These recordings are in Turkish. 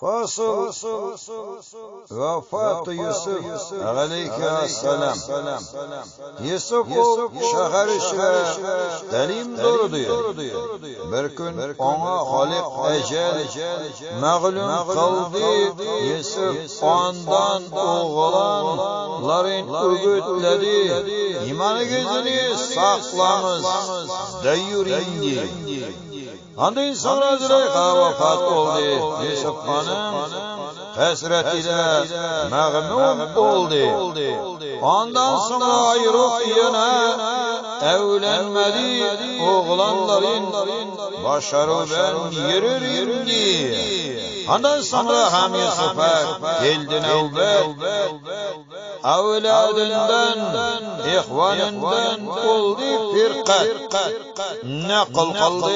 Fasıl Vefat Yusuf. Aleyhisselam Yusuf o şehir içre Delim durdu Bir gün ona halik ecel Mağlum kıldı Yusuf ondan oğlanların örgütledi İmanı gözünü saklamız Deyyur indi Ondan sonra Züleyha vefat oldu. Yusuf hanım hasretiyle məğmum oldu. Ondan sonra ayrılık yine evlenmedi. Oğlanların başarı ben yürür indi. Ondan sonra hem Yusuf'a geldi növbet. Avladından, ihvanından oldu firkat. Nakıl kaldı,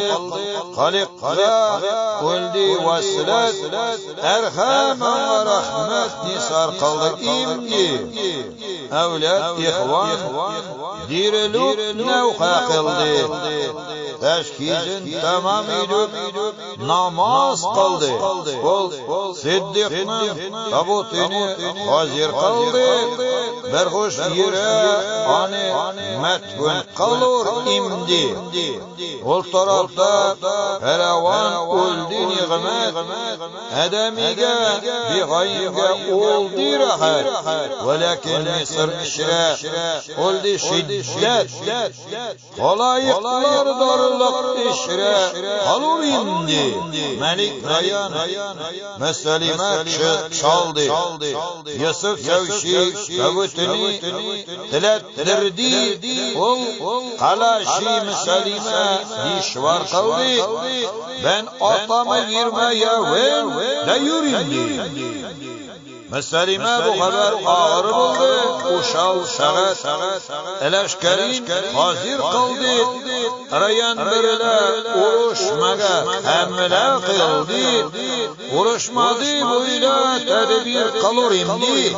kalik kala, oldu vasilat. Erham'a rahmet nisar kaldı imgi. Avlad, ihvan, dirilup nevha kıldı. Teşkizin tamam edip, namaz qıldı. Ol Siddiqnin tabutini hazır qıldı. Bir hoş yere ani metbun qılır imdi. Ol tarafta Peravan öldü nimet. Adamiga bir g'ayibga oldi rahat. Walakin Misr ishra oldi shiddat. Haloyiqlar dorliq ishra qalur indi. Malik Rayan Meselime çaldı. Yusuf Sevşi kavutini tilettirdi. Ol Kalashi Meselime dişvar kaldı. Ben atama girmeye ven de yüründü. Meselime bu haber ağır buldu. Uşal şagat, eleşkerin hazır kaldı. Arayan birle uğraşmaga hamle kıldı. Uğraşmadı böyle tedbir kalır imdi.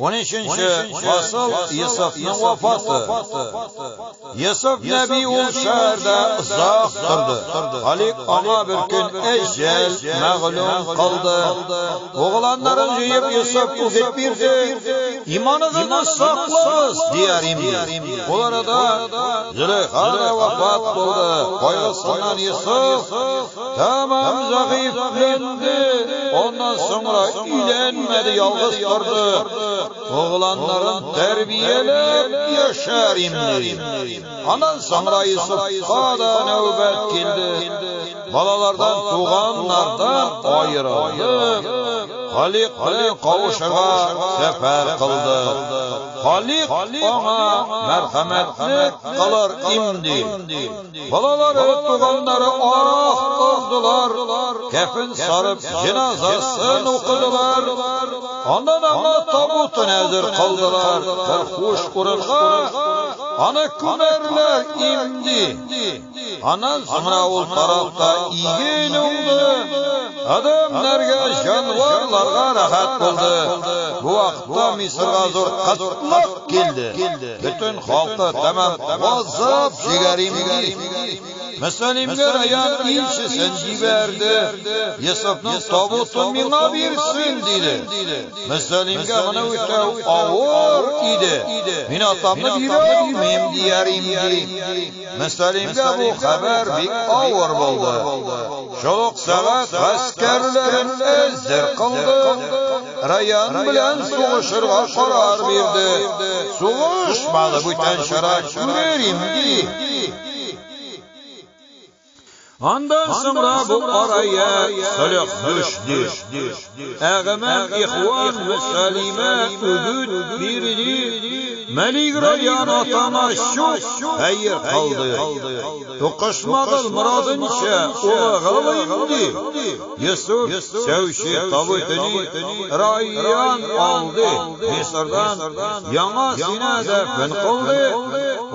13-chi fasl Yusufning vafoti. Yusuf nabiy u shaharda uzoq turdi. Halik og'a bir kun ajal mag'lum qildi. O'g'lonlarini yeyib Yusuf o'g'it berdi. Iymoningni saqlas deyar edi. Bu arada Zulaykha vafot bo'ldi. Qo'yilsindan Yusuf tamam zaiflandi. Ondan sonra uylanmadi, yolg'iz turdi. Oğlanların terbiyelep yaşar imdi. Ondan sonra Yusuf'a da növbet geldi. Balalardan, tuğanlardan ayrıldı. Halik bilan qavuşuğa sefer qildi. Halik ona merhametli qilur imdi. Balalari, tuğanları aroq qo'ydilar. Kafin sarıp cenazasını okudular. Ondan ama tabutun hazır kıldılar. Bir hoş kurulğa. Ana kümerler imdi. Anan sonra o tarafta igen oldu. Adamlarga, jonivorlarga rahat bo'ldi. Bu vaqtda Misrga zo'r qatliq keldi. Butun xalqi tamam g'azab jigarimdi. Müslimga rayan ilchisin jiberdi. Yusufning tobutini menga bersin dedi. Müslimga mana o'ta og'ir edi. Men otamni berolmayman deyarim dedi. Müslimga bu xabar bek og'ir bo'ldi. Şoluk saat askerlerin ezdir qildi. Rayan bilan so'g'ishirga qaror berdi. So'g'ishmadi butun sharoit yurerim dedi. Ondan sonra bu araya sulh düşdü. Ağaman ihvan müslime ügüd birdi. Мәлик-Райан атама шоқ, әйір қалды. Тоқашмағыл мұрадынша оға ғалайымды. Юсуф сәуші түні райян алды. Мисырдан яңа сіне дәрпін қылды.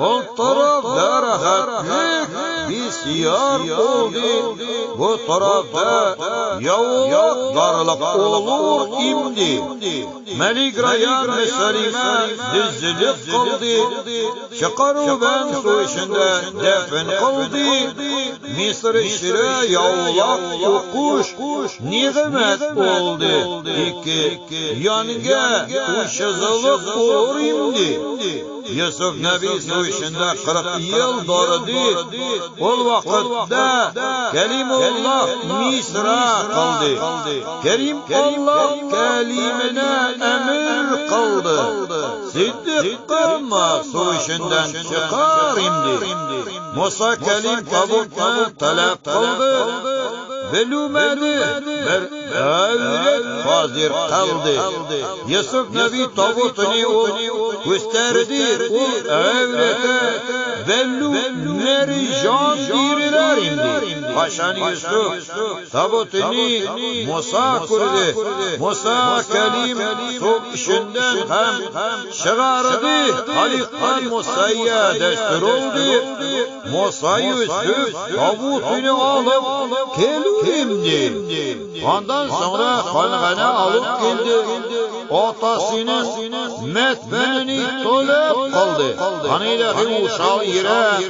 Ол тарап біз яр болды. Бұ тарапта яулық дарылық олур имді. Мәлиградиян мүсәлиме дізілі Dizzilik kıldı. Çıkarı ben su içinde defin kıldı. Mısır işire yavlak okuş nimet oldu. İki. Yanga uşazılık olur imdi. Yusuf Nebi su içinde 40 yıl doğradı. O vakitte Kelimullah Misra Allah kelimine emir kıldı. Siddik kılma su içinden çıkar imdi. Musa kelim tabutunu talep kıldı. Velümedi. Bir evlet hazır kaldı. Yusuf Nebi tabutunu o gösterdi. O evlete velümleri can diriler imdi. Paşan Yusuf tabutunu Musa kurdu. Musa kelim su işinden hem çıkardı. Haliktan Musa'ya destur oldu. Musa Yusuf tabutunu alıp kelimdi. Ondan sonra halgana alıp geldi. Otasının metbenini tolep kıldı. Hanilehi uşağı yere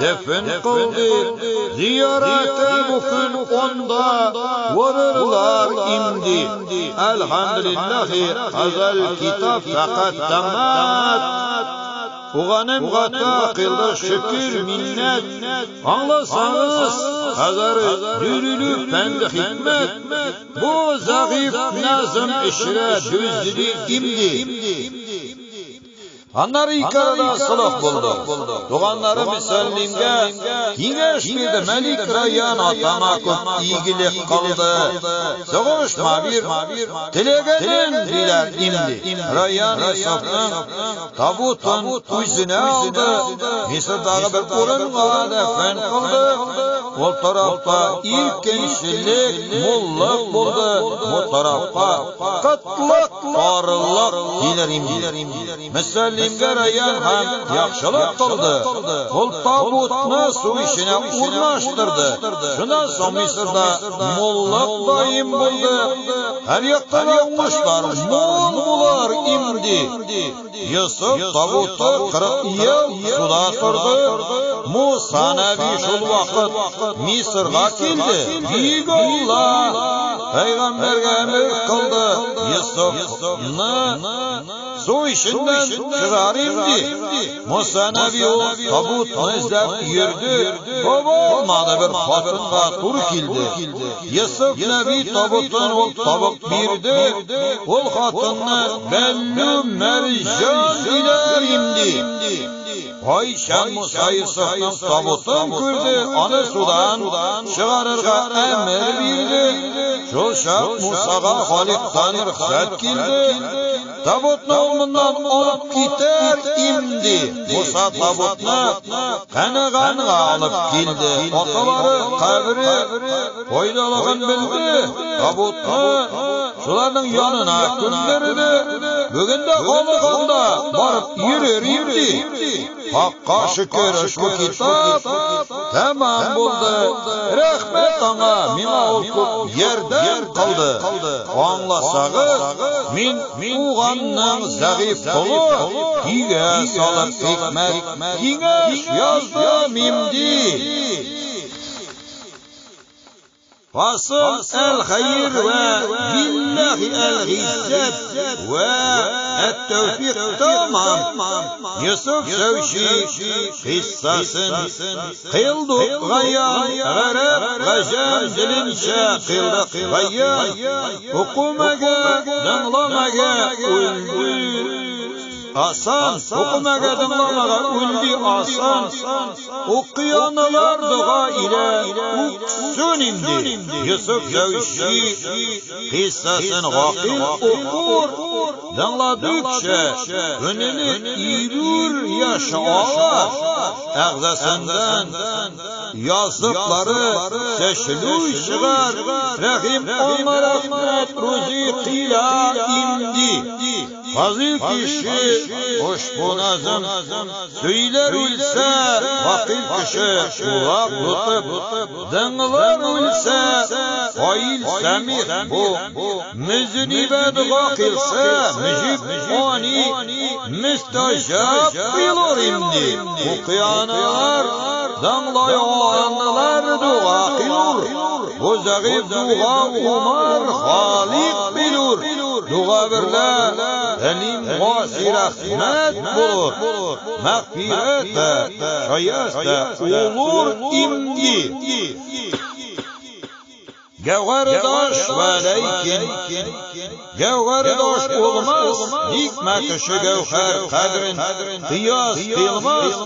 defin kıldı. Ziyarete bugün onda varırlar imdi. Elhamdülillahi hazal kitap fakat tamat. Uğanım gata kıldı şükür minnet. Anlasanız hazır dürülü pendi hikmet. Bu zayıf nazım işre düzdülü imdi. Anlar ikarada sulh buldu. Doğanları müsellimge kengeş bildi Melik Rayyan atama köp iyilik kıldı. Soğuşma bir dilegeden diler imdi. Rayyan Yusuf'un tabutun yüzüne aldı. Mısır'dağı bir urunga defen kıldı. O tarafta ilk gençlik mulluk buldu. Bu tarafta kıtlık, varlık diler imdi. Müsellim Müslimga Rayyan ham yaxshilik qildi. Qo'l tabutni suv ishine o'rnashtirdi. Shundan so'ng Misrda mollaq doim bo'ldi. Har yoqda o'ngishlar, mo'l imdi. Yusuf tabuti 40 yil suda turdi. Musa nabiy shul vaqt Misrga keldi. Biyullah payg'ambarga emr qildi. Yusufni suv ishinden çıkar imdi. Musa Nebi o tabutunu izlep yürüdü. Baba olmadı bir hatınga tur kildi. Yusuf Nebi tabutun o tabuk birdi. O hatınını bellu mercan iler imdi. Ayşen Musa Yusuf'un tabutun kurdu. Anı sudan çıkarırga emir bildi. шошап мұсаға халиқтан рұқсат келді табутны омынан алып кетер имді мұса табутны қанағанға алып келді аталары қабірі пайдалаған білді Tabutni şularning yanına gönderdi. Bugün de Halik'ında barıp yürür imdi. Hakka şükür ushbu kitap tamam buldu. Rahmet ana mina okup yerden kaldı. Anlasagız min uğanның zag'if qulu higa solib hikmat kengash yozdim imdi. وصل الخير وبالله الغزة والتوفيق تمام. يوسف شوشي قصص قلد غيان. غرب غجان دلمشا قلد غيان. حكومك دنظمك والمول Hasan, okumaga dinlamaga ulgi oson o'qiyanlar duo ila uqsun indi. yusuf zavshi qissasin g'oqil o'qur dinladikcha ko'ngli iyur yashoa ag'zasandan yosliqlari sashluy shig'ar rahim oma rahmat ruzi qila indi Fazil kişi hoşbu nazım Söyler ülse vakil kişi Kulak tutup Dınlar ülse Fail semih bu. Müzni bedga kılsa Mücib ani Müstajab bilor imdi. Bu kıyanalar Danglayanlar dua kılur Bu zagif dua umar Halik duo birla ilm g'ozi rahmat bo'l mag'firat shoyasta ulug' imdi Gavhardosh va lekin Gavhardosh bo'lmas hikmatishi gavhar qadrin. qiyos qilmas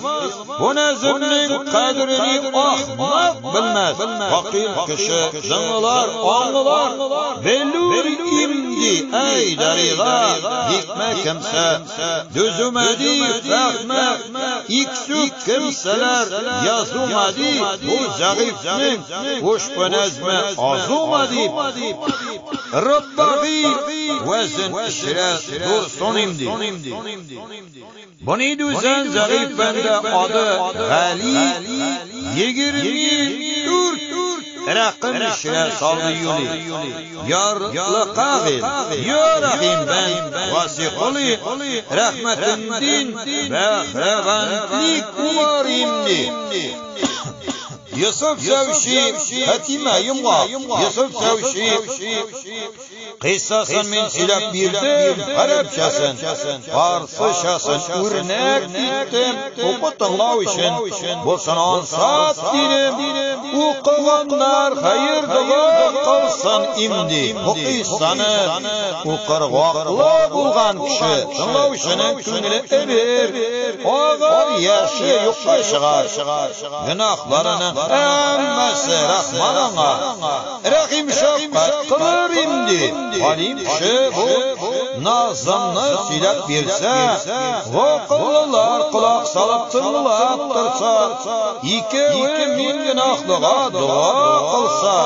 bu nazmning qadrini ahmoq bilmas. aqil kishi jinnilar onglar belur imdi ay darilar hikma kimsa duzumadi fahma iksu kimsalar yazumadi bu zag'ifning ushbu nazmi oz مرحوم دی رب دی وزن شیرس دور سونیم دی بانی دو زن زریف بند آده غالی یگر میر رقم شیرس آده یونی. یار لقاقیم یار اخیم بند واسی خولی رحمت دین بخربان لیک ماریم دی. يصف سوشي Yusuf يمغى يصف سوشي قصصا من سلاك بيرتم عرب شاسن فارس شاسن ورناك تيتم وقت الله وشن بوسن انصات دينم وقوانlar خير دلو قوسن امدي وقيسانت وقرغاقلا بولغان kişi, Oğar yaşı yokka şıgar Günahlarını Emmesi Rahman'a. Rahim şefkat kılır imdi Halim kişi bu назанны сөйләп берсә, вақыллылар құлақ салып тыңлап тұрса, екеуі мен гүнаһлыға дуа қылса,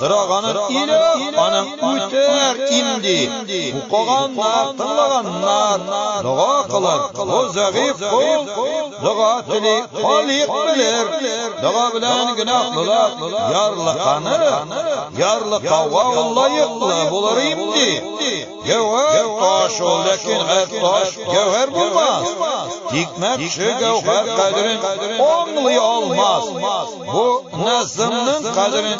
сұрағаны илі аның өтер имди. Оқығаннар, тыңлағаннар дуа қылар, озағи қол, дуа тілі қалиқ білер, дуа білән гүнаһлылар ярлықаны günahlılar yarlıqanır Yarlıqa vallayiqlı bulur imdi Gevher taş ol lekin her taş gevher bulmaz Dikmek şu gevher kadrin onlay olmaz Bu nazımның kadrin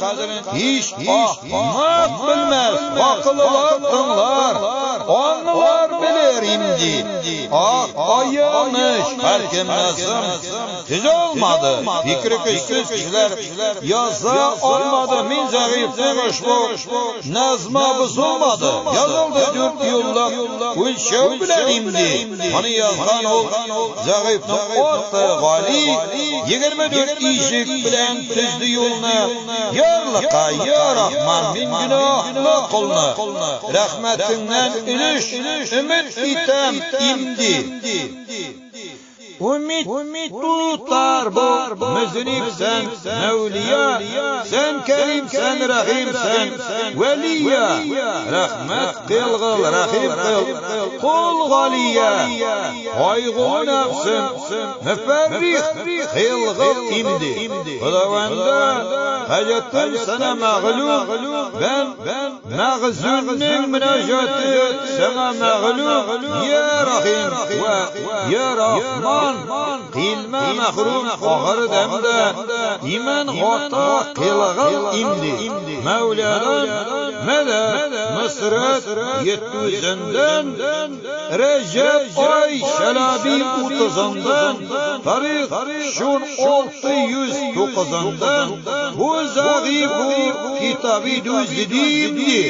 hiç ahmak bilmez Vakılılar tınlar onlar bilir imdi Ah ayanış. Her kim nazım. Tüz olmadı. Fikri güçsüz kişiler. Yaza olmadı. Min zayıflık uşbu Nazma bozulmadı Yazıldı dört yolla Gülşev bilen imdi Hani yazgan ol Zayıflık orta gali Yigirmi dört iyicik bilen tüzdü yoluna. Yarlıqa ya Rahman. min günahlı kulna Rahmetinden ulush umid etam endi Ümit, ümit tutar bu müznik sen Mevliya sen Kerim sen Rahim sen Veliya rahmet kılgıl Rahim kıl Kul galiya Haygu nefsim Müferrih kılgıl imdi Hıdavanda Hacettim sana mağlum Ben mağzunnin münacatı sana mağlum Ya Rahim ve Ya Rahman qilma mahrum oxir damda iman xato qilg'il imdi mavladan madad nusrat yettuzundan rajab oy shalabiy o'ttizundan tarix shun olti yuz to'qqizundan bu zag'ibu kitobi duzdidibdi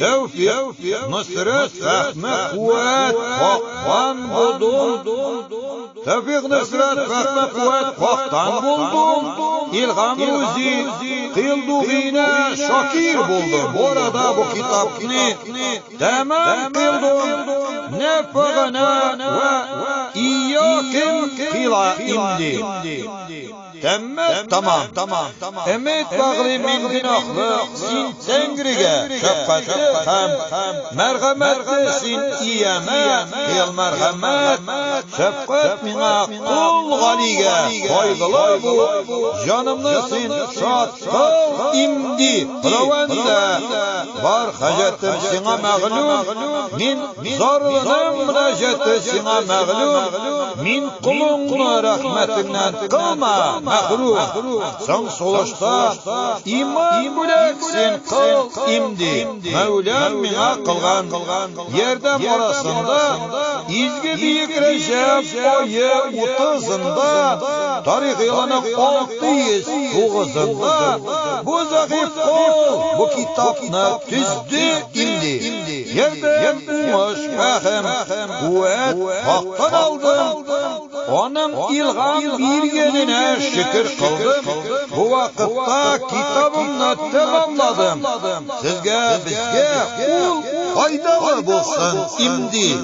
tavfiq nusrat fahmi quvvat qoqqan budum Tevfik nusrat fahme kuvvet haktan buldum. İlham ruzi kıldığına şakir buldum. Orada bu kitapni tamam kıldım. Nefagana ve iyyakim kıla imdi. Temme tamam tamam tamam. Emet bağlı min günahlı sin sengriga şefkatli hem merhametli sin iyeme kıyıl merhamet şefkat mina kul galiga koydılı bu canımlı sin şat kıl imdi Ravanda var hacetim sina mağlum min zarınım münaceti sina mağlum min kulun rahmetinden kılma mahrum Sen solaşta iman büleksin kıl imdi. Mevlam mina kılgan Yerdem arasında izgi büyük Recep ayı otuzunda Tarih yılının altı yüz toğuzunda Bu zayıf kol bu kitapını tüzdü imdi Yerdem uğuş fahim kuvvet haktan aldım Onun ilham bilgenine şükür kıldım. Bu vakitte kitabımla tamamladım. Sizge bizge kul faydalı bulsun imdi.